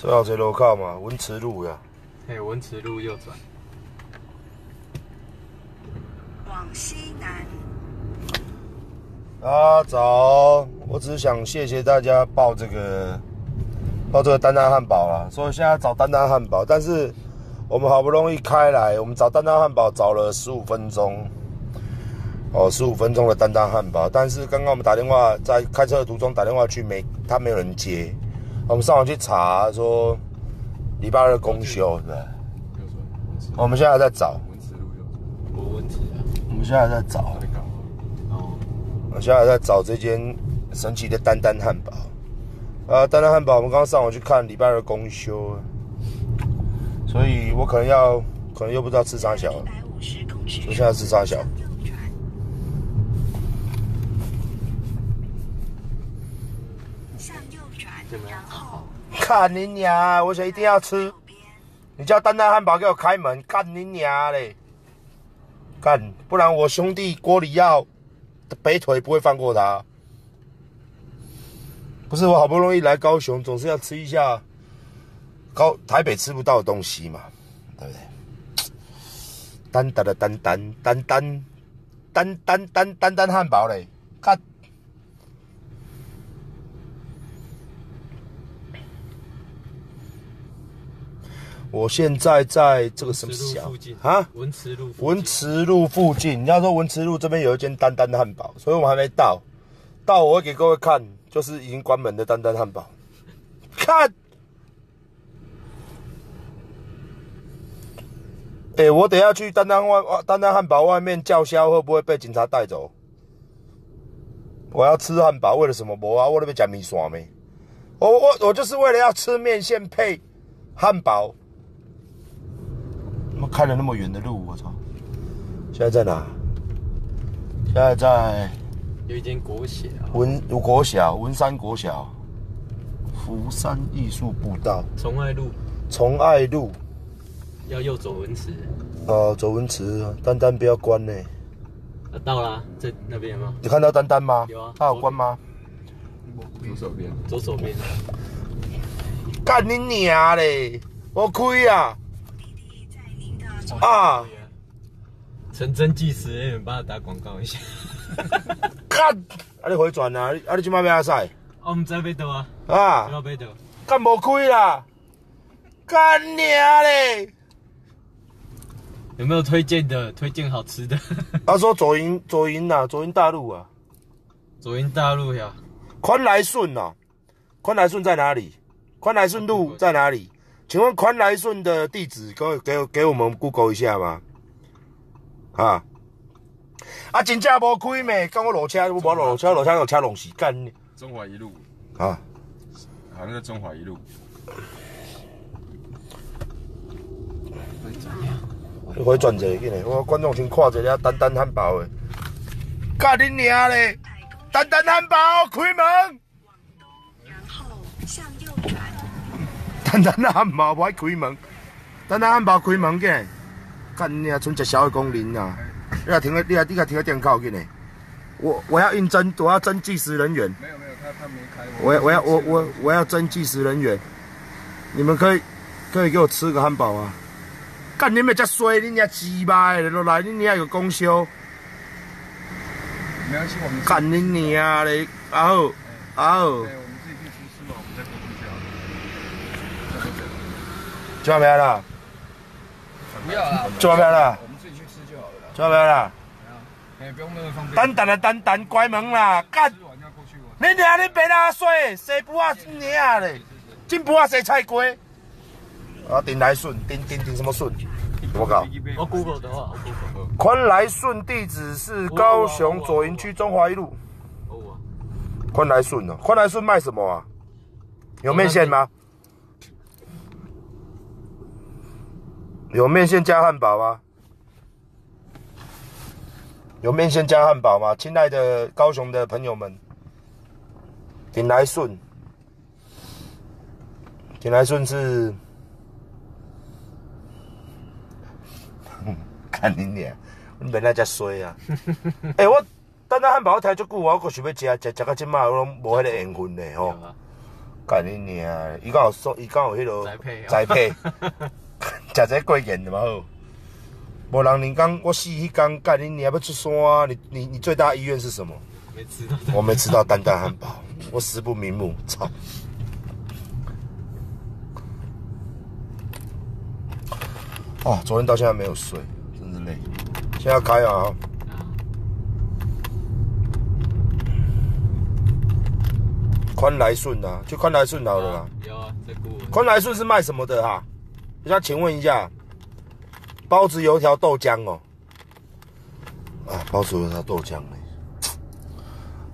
最后这路口嘛，文慈路呀。嘿，文慈路右转。往西南。啊，早！我只是想谢谢大家报这个报这个丹丹汉堡啦，所以现在找丹丹汉堡，但是我们好不容易开来，我们找丹丹汉堡找了十五分钟，哦，十五分钟的丹丹汉堡，但是刚刚我们打电话在开车的途中打电话去没，他没有人接。我们上网去查，说礼拜二公休，对不我们现在还在找。我文慈啊。我们现在还在找。哦。我现在还在找这间神奇的丹丹汉堡。啊，丹丹汉堡，我们刚刚上网去看，礼拜二公休，所以我可能要，可能又不知道吃啥小。我现在吃啥小？干你娘！我想一定要吃。你叫丹丹汉堡给我开门，干你娘嘞！干，不然我兄弟郭里耀的北腿不会放过他。不是我好不容易来高雄，总是要吃一下高台北吃不到的东西嘛，对不对？丹丹的丹丹丹丹丹丹丹丹丹汉堡嘞，干。我现在在这个什么小啊？文慈路。文慈路附近，人家说文慈路这边有一间丹丹的汉堡，所以我们还没到。到我会给各位看，就是已经关门的丹丹汉堡。看，哎，我等下去丹丹外丹丹汉堡外面叫嚣，会不会被警察带走？我要吃汉堡，为了什么？我啊，我那边讲米刷没？我我我就是为了要吃面线配汉堡。开了那么远的路，我操！现在在哪？现在在有一间国小，文国小，文山国小，福山艺术步道，崇爱路，崇爱路，要右走文池。哦，走文池，丹丹不要关呢。啊，到了，在那边吗？你看到丹丹吗？有啊。他有关吗？左手边，左手边。干你娘嘞！我亏啊！啊！陈真纪实人员帮他打广告一下。看，啊你回转啊！啊你今晚要啥？我唔知要倒啊。啊！要要倒。干无亏啦！干娘嘞！有没有推荐的？推荐好吃的。他 说左营左营呐，左营大陆啊。左营大陆呀。宽来顺呐，宽来顺在哪里？宽来顺路在哪里？请问宽来顺的地址，给给给我们 Google 一下吗？啊，啊，真正无开咩？跟我落车，我无落车，落车有车弄死干。中华一路啊，好像在中华一路。你可以转一个，我观众先看一下丹丹汉堡的。干你娘嘞！丹丹汉堡开门。等下汉堡开门，等下汉堡开门嘅，干你啊，剩只小嘅工龄啊，你啊停在你啊，你啊停在店口去呢。我我要应征，我要征计时人员。没有没有，他他没开。我我要我我我要征计时人员，你们可以可以给我吃个汉堡啊。干你咪这衰，你遐鸡巴，的都来你遐有工休。没关系，我们。干你你啊，你啊好啊好。好。就没了，不要了，就没了，我们自己去吃就好了，就没了。哎，不用那么方便。等等啊等等，关门啦！干！你娘你别拉水，谁不啊娘嘞？真不啊谁菜龟？啊，顶来顺，顶顶顶什么顺？我搞。我 Google 的话，宽来顺地址是高雄左营区中华一路。哦宽来顺哦，宽来顺卖什么啊？有面线吗？有面线加汉堡吗？有面线加汉堡吗？亲爱的高雄的朋友们，顶来顺，顶来顺是，看你脸，你本来才衰啊！哎，我等等汉堡我睇足久，我个想要食，食食到今麦我拢无迄个缘分嘞吼。干你娘！伊敢有送，伊敢有迄落宅配哦宅配，食这过瘾的嘛好。无人你讲我死迄天，干你你还不出山啊！你你你最大意愿是什么？没吃到。我没吃到丹丹汉堡，我死不瞑目，操！哦，昨天到现在没有睡，真是累。现在要开啊！啊宽来顺啊，就宽来顺好了啦。有啊，在顾我。宽来顺是卖什么的哈？我想请问一下，包子、油条、豆浆哦。啊，包子、油条、豆浆嘞。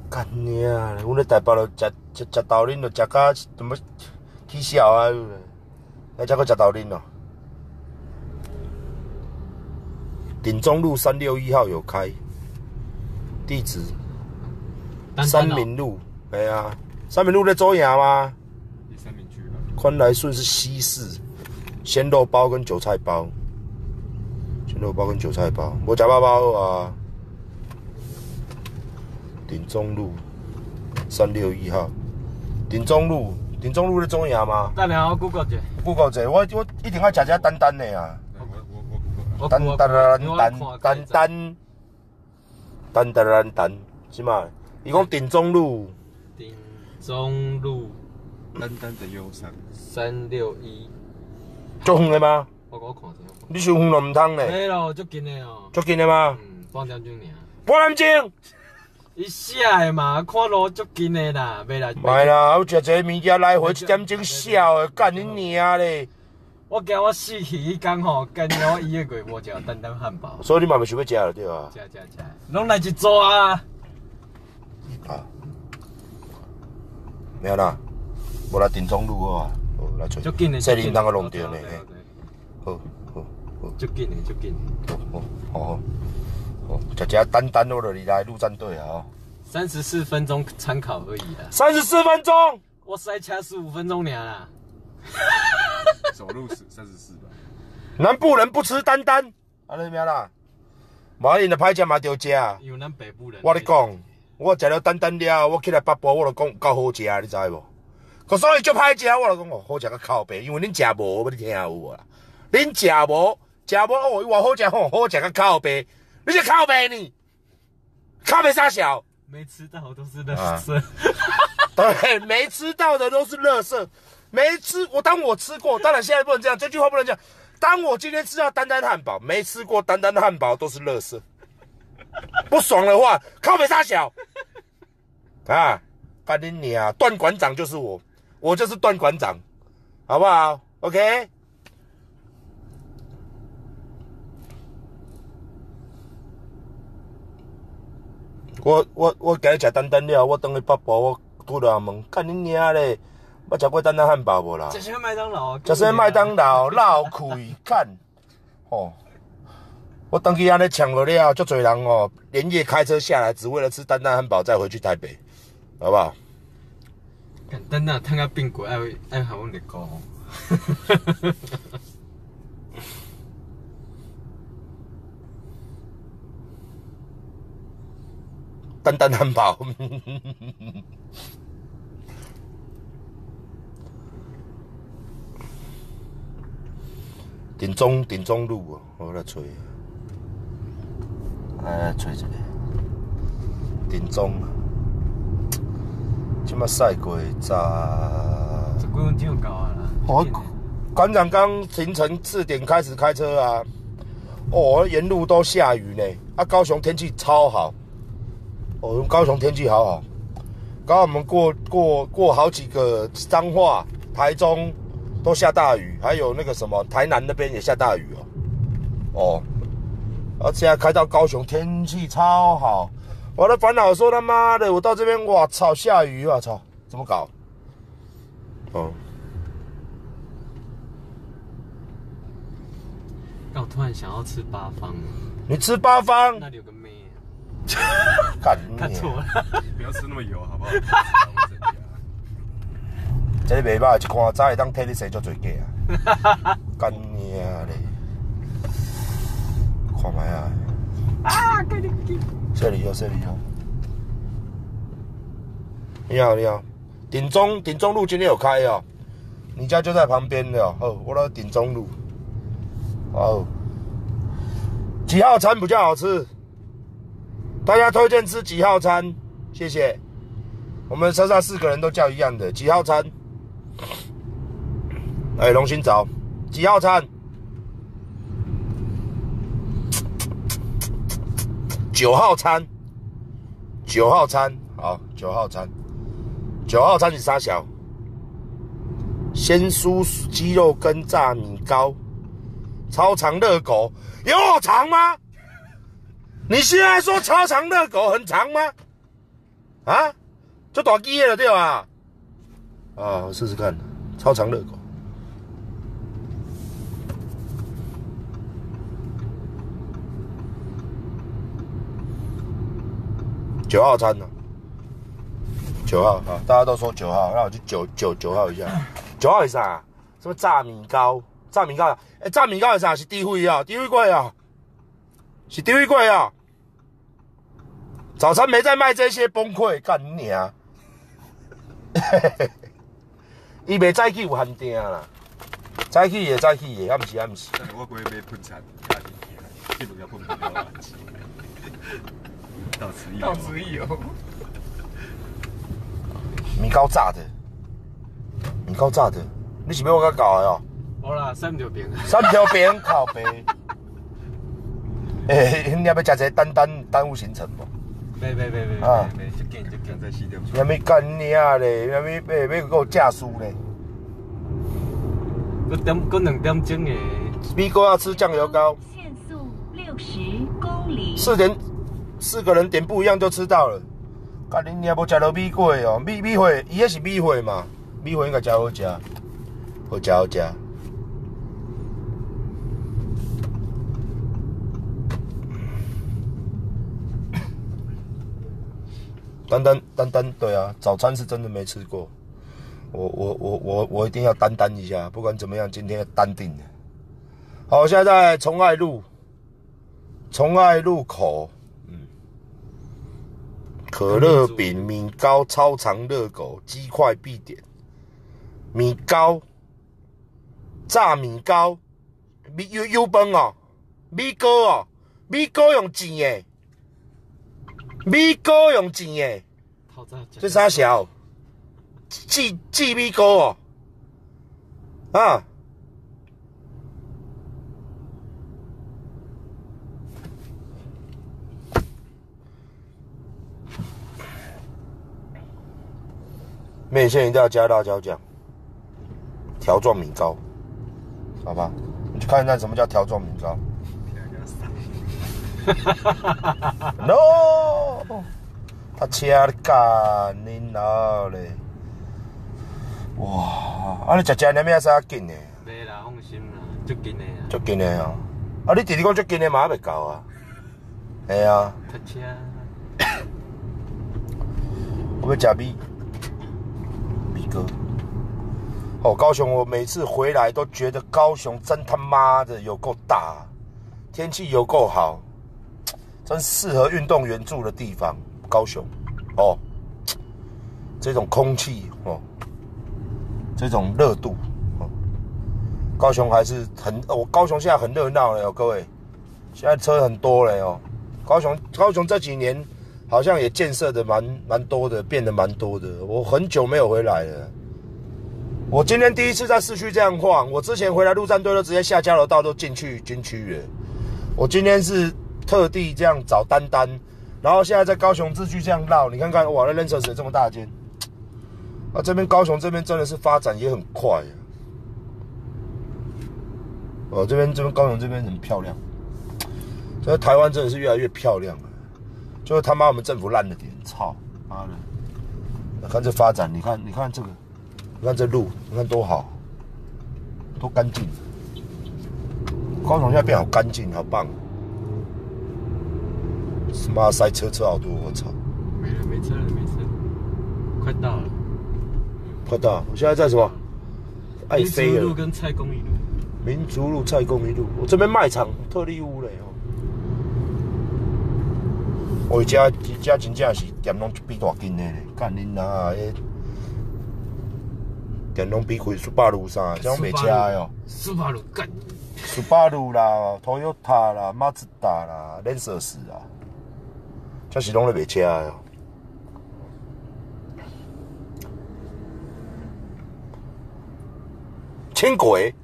干你啊！我咧台北就食食食豆奶，就食到怎么起笑啊？来食个食豆奶哦。鼎中路三六一号有开，地址三哦民路。哎呀，三民路在周亚吗？第三民区吧。宽来顺是西式鲜肉包跟韭菜包，鲜肉包跟韭菜包，我夹包包啊。顶中路三六一号，顶中路，顶中路在中亚吗？等下我 Google 一下。不够者，我我一定要食只单单的啊，我我我我我丹丹丹因为我丹看丹丹丹丹丹丹，是嘛？伊讲鼎中路，顶中路单单的忧伤。三六一，足远的吗？我我看一下。你伤远都唔通呢？没咯，足近的哦。足近的吗？嗯，半点钟尔。半点钟。伊写的嘛，看路足近的啦，袂啦。卖啦，我食一个物件来回一点钟笑的，干你娘嘞！我惊我死去迄天吼，今年我一月过无食丹丹汉堡。所以你嘛袂想要食了对啊？食食食，拢来一组啊！啊，没有啦，无来顶中路好啊，好来找。足近的。这林当个弄掉呢，好好好足近的，足近的。好好好好，食一单单我就离来陆战队啊！哦，三十四分钟参考而已啦，三十四分钟，我塞掐十五分钟尔啦。走路是三十四吧。南部人不吃丹丹，安尼咩啦？马因的歹食嘛着食。因为咱北部人。我跟你讲，我食了丹丹了，我起来北部我就讲够好食，你知无？可所以足歹食，我就讲哦，好食个靠背，因为恁食无，你听有无啦？恁食无，食无哦，伊话好食吼，好食个靠背，你是靠背呢？靠背啥小？没吃到都是垃啊圾。对，没吃到的都是垃圾，没吃我当我吃过，当然现在不能这样，这句话不能讲。当我今天吃到丹丹汉堡，没吃过丹丹的汉堡都是垃圾。不爽的话，靠北大小啊！干你啊！段馆长就是我，我就是段馆长，好不好？OK。我我我今日食丹丹了，我等去北部，我拄着问，干你娘咧！捌食过丹丹汉堡无啦？这些麦当劳啊。食些麦当劳闹开干，哦！我等去安尼抢了了，足侪人哦，连夜开车下来，只为了吃丹丹汉堡，再回去台北，好不好？干等等，趁个变贵，爱爱喊阮日讲。丹丹汉堡，顶中顶中路哦，我来吹，来吹一个顶中，即马赛过早。十几分钟就到啊啦。馆长刚凌晨四点开始开车啊，哦，沿路都下雨呢。啊，高雄天气超好，哦，高雄天气好好。刚刚我们过过过好几个彰化、台中都下大雨，还有那个什么台南那边也下大雨哦。哦，而现在开到高雄天气超好，我的烦恼说他妈的，我到这边哇操下雨，我操，怎么搞？哦。但我突然想要吃八方，你吃八方，那里有个妹，干你看错了。不要吃那么油，好不好？这个袂歹，一看早会当替你生足侪假啊！干你啊咧！看卖啊！啊，给你给。这里有，这里有。你好，你好，顶中顶中路今天有开哦，你家就在旁边的哦。哦，我到顶中路。哦，几号餐比较好吃？大家推荐吃几号餐？谢谢。我们车上四个人都叫一样的，几号餐？哎，龙心找几号餐？九号餐，九号餐，好，九号餐，九号餐是啥小？鲜酥鸡肉跟炸米糕，超长热狗，有我长吗？你现在说超长热狗很长吗？啊，就短鸡了对吧？啊，我试试看，超长热狗。九号餐呢？九号啊，大家都说九号，那我就九九九号一下。九号是啥？什么炸米糕？炸米糕？哎、炸米糕是啥？是低位啊，低位贵啊，是低位贵啊。早餐没在卖这些，崩溃，干你娘！伊袂早起有限定啦，早起也早起也，啊毋是啊毋是。但是我过去买喷惨，大天天，基本要喷不掉垃圾。到此一游到此一游。米糕炸的，米糕炸的，你是要我甲搞的哦？好啦，三条饼。三条边靠背。诶、你要不要食一个单单耽误行程无？别别别别啊别别，就紧就紧看。在西掉要咪干你啊咧？要咪要要给我驾书咧？搁点搁两点钟诶，米糕要吃酱油膏，限速六十公里。四点四个人点不一样就吃到了。干你你也无食到米粿哦？米米粿伊也是米粿嘛？米粿应该真好食，好食好食。丹丹丹丹，对啊，早餐是真的没吃过。我我我我我一定要担担一下，不管怎么样，今天要担定的。好，现在在崇爱路，崇爱路口，可乐饼、米糕、超长热狗、鸡块必点，米糕、炸米糕、米油油饭哦，米糕哦，米糕用钱诶，米糕用钱诶。透早食。这啥小？寄寄米糕哦，啊！面线一定要加辣椒酱，条状米糕，好吧？你去看一看什么叫条状米糕。No，他车你干你老嘞！哇，啊你食食念咩啥紧的？袂啦，放心啦，足紧诶啊。足紧的哦！啊你弟弟讲足紧的嘛还袂够啊？系啊，塞车。我要食米米哥。哦，高雄，我每次回来都觉得高雄真他妈的有够大，天气有够好，真适合运动员住的地方。高雄，哦，这种空气哦，这种热度哦，高雄还是很哦，高雄现在很热闹了哦，各位，现在车很多了哦。高雄，高雄这几年好像也建设的蛮蛮多的，变得蛮多的。我很久没有回来了。我今天第一次在市区这样晃，我之前回来陆战队都直接下交流道都进去军区了。我今天是特地这样找丹丹，然后现在在高雄市区这样绕，你看看哇，那 l e n s 这么大间，啊，这边高雄这边真的是发展也很快啊。哦，这边这边高雄这边很漂亮，这台湾真的是越来越漂亮了。就是他妈我们政府烂的点，操妈的！看这发展，你看你看这个，你看这路，你看多好，多干净。高雄现在变好干净，好棒。他妈塞车车好多，我操！没了，没车了，没车了，快到了。快到，我现在在什么？爱民族妃路跟蔡公一路。民族路、蔡公一路，我这边卖场特例屋嘞哦。我家家真正是店拢比大间的咧，干恁啊！迄电拢比开苏巴路啥，这种袂车的哦。斯巴鲁干，苏巴鲁啦、Toyota 啦、马自达啦、雷瑟斯啊，这是拢咧卖车的哦。轻轨，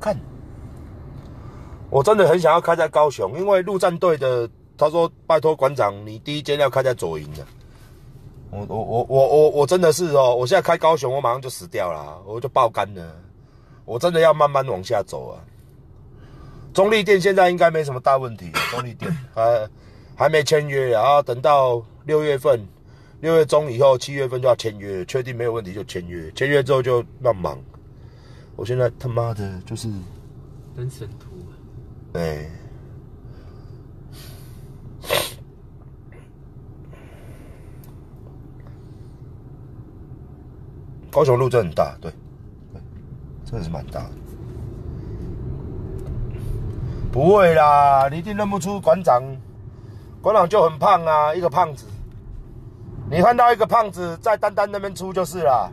看，我真的很想要开在高雄，因为陆战队的他说拜托馆长，你第一间要开在左营的。我我我我我我真的是哦，我现在开高雄，我马上就死掉了，我就爆肝了。我真的要慢慢往下走啊。中立店现在应该没什么大问题，中立店还还没签约，然后等到六月份，六月中以后，七月份就要签约，确定没有问题就签约，签约之后就慢忙。我现在他妈的就是，人神图啊，哎，高雄路真很大，对，对，真的是蛮大的。不会啦，你一定认不出馆长，馆长就很胖啊，一个胖子。你看到一个胖子在丹丹那边出就是啦，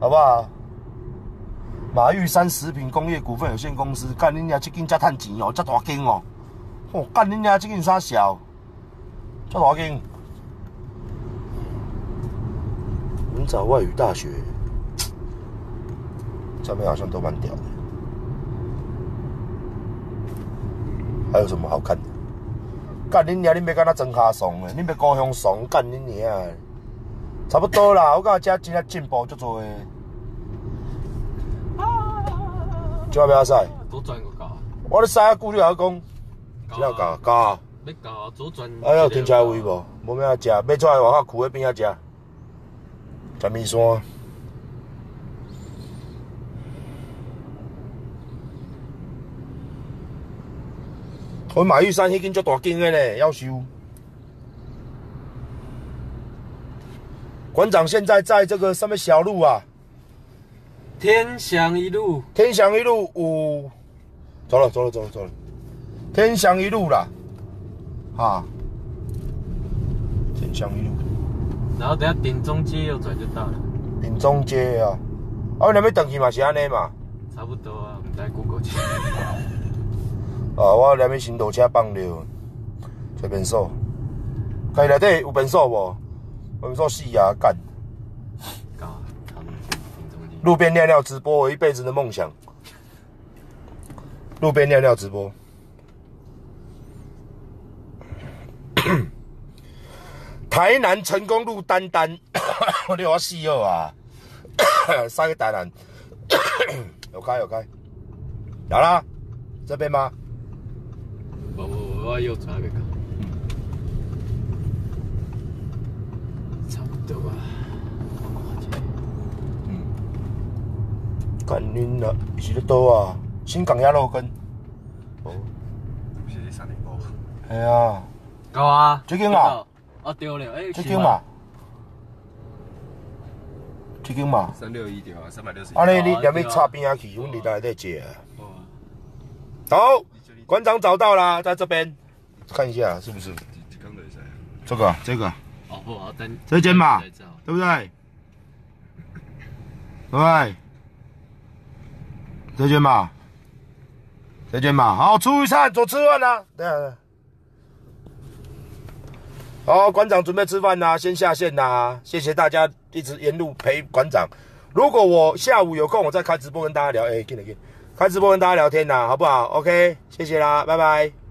好不好？马玉山食品工业股份有限公司，干你娘这间才赚钱哦，这大间哦，哦，干你娘这间啥小，这大间。文藻外语大学，上面好像都蛮屌的。还有什么好看的？干你娘！你别跟他真下怂的，你别高雄怂，干你娘！差不多啦，我感觉今天进步足多的。今晚要不要赛？左转个搞，我咧赛，顾虑还讲，这要搞搞！要搞左转。啊，有停车位无？无咩啊食？要出来外口区迄边啊食。食米线。我马玉山迄间足大间的呢，要修。馆长现在在这个什么小路啊？天祥一路，天祥一路五，走了走了走了走了，天祥一路啦，啊，天祥一路，然后等下顶中街右转就到了，顶中街啊，啊，你要等去嘛是安尼嘛？差不多啊，我们在 Google 去。啊，我连面行动车放了，吹便所，家内底有便所无？便所死啊干！路边尿尿直播，我一辈子的梦想。路边尿尿直播，台南成功路丹丹，我你我死哦啊！三个台南，有开有开，好啦，这边吗？我我我要右转那个搞。差不多啊。看恁啦，是咧倒啊？新港鸭肉羹。哦，不是三零五，系啊，搞啊！最近啊？哦对了，哎，这间嘛，这间嘛。三六一对啊，三百六十一。安尼你两边插边啊去，阮伫内底食。哦好，馆长找到啦，在这边，看一下是不是？这个这个，哦不，我等这间嘛对不对？对不对？这间嘛，这间嘛，好，出一餐，走吃饭啦。等一好，馆长准备吃饭啦，先下线啦。谢谢大家一直沿路陪馆长。如果我下午有空，我再开直播跟大家聊。哎，进来进，开直播跟大家聊天啦，好不好？OK，谢谢啦，拜拜。